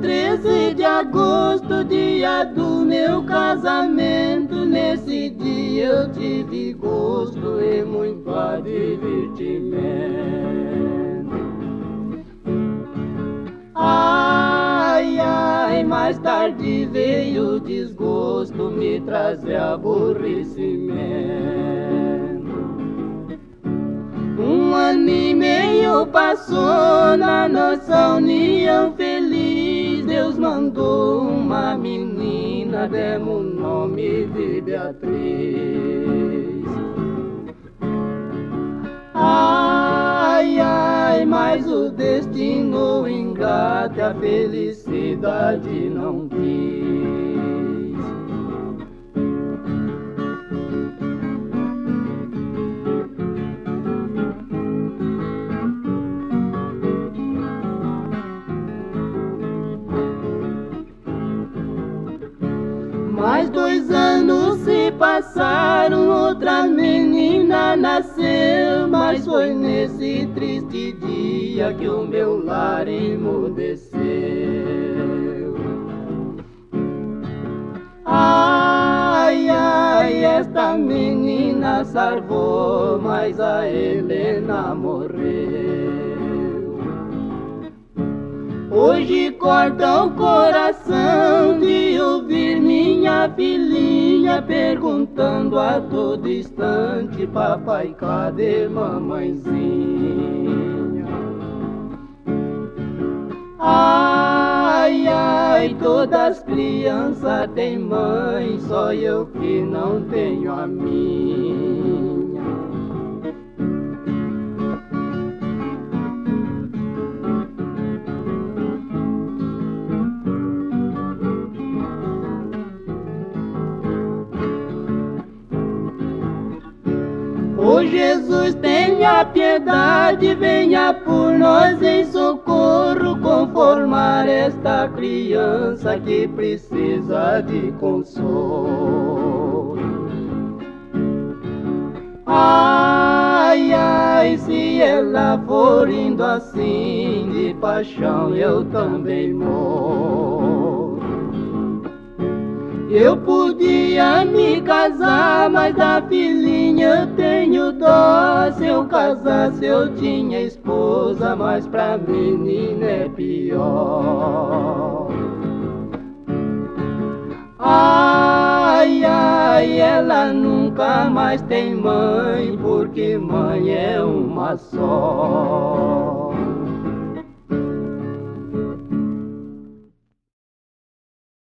13 de agosto, dia do meu casamento. Nesse dia eu tive gosto e muito divertimento. Ai, ai, mais tarde veio o desgosto me trazer aborrecimento. Um ano e meio passou na nossa união. Deus mandou uma menina, demos o nome de Beatriz. Ai, ai, mas o destino engate, a felicidade não quis. Passaram, outra menina nasceu, mas foi nesse triste dia que o meu lar emudeceu. Ai, ai, esta menina salvou, mas a Helena morreu. Hoje corta o coração de ouvir minha filhinha perguntando a todo instante: Papai, cadê mamãezinha? Ai, ai, todas as crianças têm mãe, só eu que não tenho a minha. Oh Jesus, tenha piedade, venha por nós em socorro, conformar esta criança que precisa de consolo. Ai, ai, se ela for indo assim de paixão, eu também morro. Eu podia me casar, mas da filhinha tenho dó. Se eu casasse eu tinha esposa, mas pra menina é pior. Ai, ai, ela nunca mais tem mãe, porque mãe é uma só.